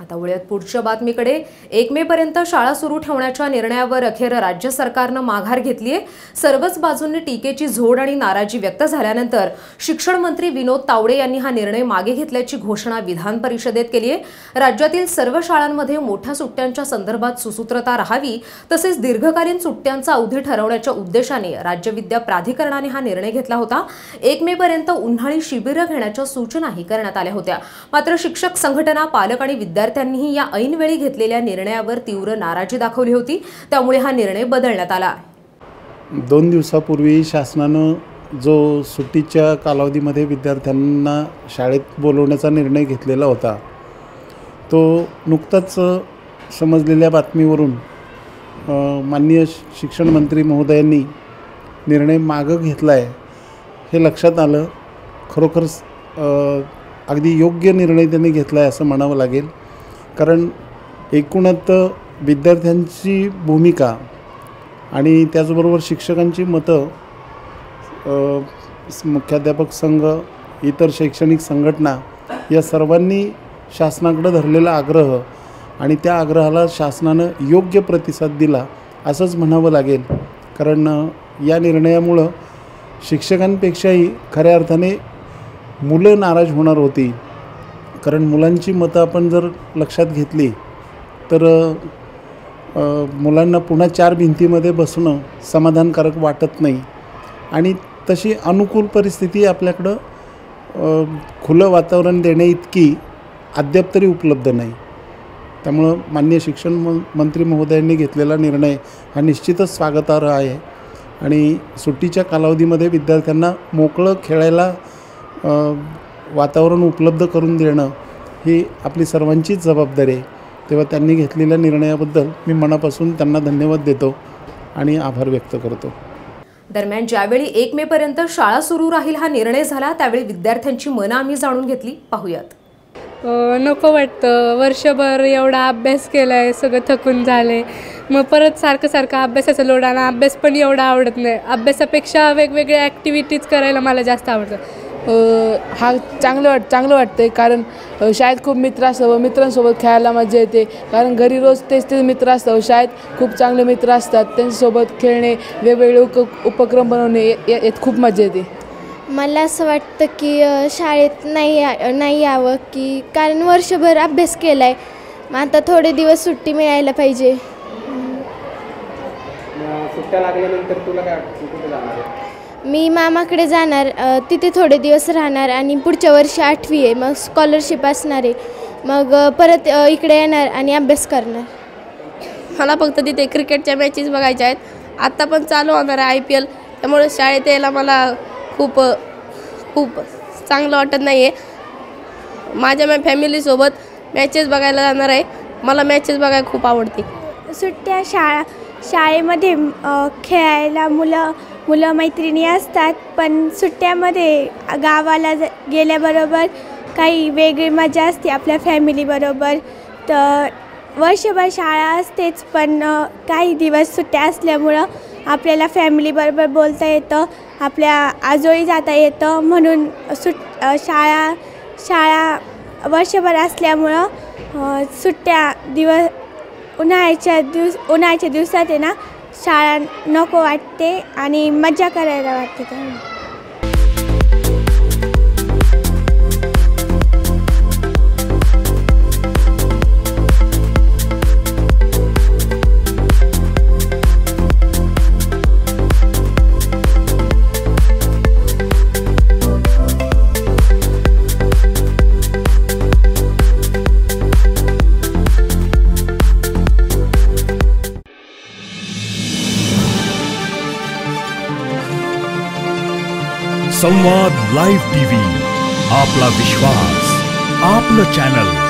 आता वळूयात पुढच्या बातमीकडे. एक मे पर्यंत शाळा सुरू ठेवण्याच्या निर्णयावर अखेर राज्य सरकारनं माघार घेतलीय. सर्वच बाजूंनी टीकेची झोड आणि नाराजी व्यक्त झाल्यानंतर शिक्षण मंत्री विनोद तावडे यांनी हा निर्णय मागे घेतल्याची घोषणा विधान परिषदेत केली आहे राज्यातील सर्व शाळांमध्ये मोठ्या सुट्ट्यांच्या संदर्भात सुसूत्रता राहावी तसेच दीर्घकालीन सुट्ट्यांचा अवधी ठरवण्याच्या उद्देशाने राज्य विद्या प्राधिकरणाने हा निर्णय घेतला होता. एक मे पर्यंत उन्हाळी शिबिरं घेण्याच्या सूचनाही करण्यात आल्या होत्या. मात्र शिक्षक संघटना पालक आणि विद्यार्थी विद्यार्थ्यांनीही या ऐनवेळी घेतलेल्या निर्णयावर तीव्र नाराजी दाखवली होती. त्यामुळे हा निर्णय बदलण्यात आला. दोन दिवसापूर्वी शासनानं जो सुट्टीच्या कालावधीमध्ये विद्यार्थ्यांना शाळेत बोलवण्याचा निर्णय घेतलेला होता तो नुकताच समजलेल्या बातमीवरून माननीय शिक्षण मंत्री महोदयांनी निर्णय मागं घेतला आहे हे लक्षात आलं. खरोखरच अगदी योग्य निर्णय त्यांनी घेतला आहे असं म्हणावं लागेल. कारण एकूणच विद्यार्थ्यांची भूमिका आणि त्याचबरोबर शिक्षकांची मतं मुख्याध्यापक संघ इतर शैक्षणिक संघटना या सर्वांनी शासनाकडं धरलेला आग्रह आणि त्या आग्रहाला शासनानं योग्य प्रतिसाद दिला असंच म्हणावं लागेल. कारण या निर्णयामुळं शिक्षकांपेक्षाही खऱ्या अर्थाने मुलं नाराज होणार होती. कारण मुलांची मतं आपण जर लक्षात घेतली तर मुलांना पुन्हा चार भिंतीमध्ये बसणं समाधानकारक वाटत नाही. आणि तशी अनुकूल परिस्थिती आपल्याकडं खुलं वातावरण देणे इतकी अद्याप तरी उपलब्ध नाही. त्यामुळं मान्य शिक्षण म मंत्री महोदयांनी घेतलेला निर्णय हा निश्चितच स्वागतार्ह आहे. आणि सुट्टीच्या कालावधीमध्ये विद्यार्थ्यांना मोकळं खेळायला वातावरण उपलब्ध करून देणं ही आपली सर्वांचीच जबाबदारी आहे. तेव्हा त्यांनी घेतलेल्या निर्णयाबद्दल मी मनापासून त्यांना धन्यवाद देतो आणि आभार व्यक्त करतो. दरम्यान ज्यावेळी एक मे पर्यंत शाळा सुरू राहील हा निर्णय झाला त्यावेळी विद्यार्थ्यांची मनं आम्ही जाणून घेतली. पाहूयात. अ, नको वाटतं. वर्षभर एवढा अभ्यास केला आहे सगळं थकून झाले मग परत सारखं सारखं अभ्यासाचा लोड आला अभ्यास पण एवढा आवडत नाही. अभ्यासापेक्षा वेगवेगळ्या ॲक्टिव्हिटीज करायला मला जास्त आवडतं. हा चांगलं वाट चांगलं वाटतं आहे कारण शाळेत खूप मित्र असतं मित्रांसोबत खेळायला मजा येते. कारण घरी रोज तेच तेच मित्र असतात शाळेत खूप चांगले मित्र असतात. त्यांच्यासोबत खेळणे वेगवेगळे उक उपक्रम बनवणे यात खूप मजा येते. मला असं वाटतं की शाळेत नाही या नाही यावं की कारण वर्षभर अभ्यास केला आहे मग आता थोडे दिवस सुट्टी मिळायला पाहिजे. सुट्ट्या लागल्यानंतर तुला काय कुठे जाणार आहे? मी मामाकडे जाणार तिथे थोडे दिवस राहणार आणि पुढच्या वर्षी आठवी आहे. मग स्कॉलरशिप असणार आहे. मग परत इकडे येणार आणि अभ्यास करणार. मला फक्त तिथे क्रिकेटच्या मॅचेस बघायच्या आहेत. आत्ता पण चालू होणार आहे आय पी एल त्यामुळे शाळेत यायला मला खूप खूप चांगलं वाटत नाही आहे माझ्या माझ्या फॅमिलीसोबत मॅचेस बघायला जाणार आहे. मला मॅचेस बघायला खूप आवडते. सुट्ट्या शाळा शाळेमध्ये खेळायला मुलं मुलं मैत्रिणी असतात पण सुट्ट्यामध्ये गावाला ज- गेल्याबरोबर काही वेगळी मजा असते आपल्या फॅमिलीबरोबर तर वर्षभर शाळा असतेच पण काही दिवस सुट्ट्या असल्यामुळं आपल्याला फॅमिलीबरोबर बोलता येतं आपल्या आजोळी जाता येतं. म्हणून सुट शाळा शाळा वर्षभर असल्यामुळं सुट्ट्या दिवस उन्हाळ्याच्या दिवस उन्हाळ्याच्या दिवसात आहे ना शाळा नको वाटते आणि मज्जा करायला वाटते त्यामुळे संवाद लाईव्ह टीव्ही आपला विश्वास आपलं चॅनल.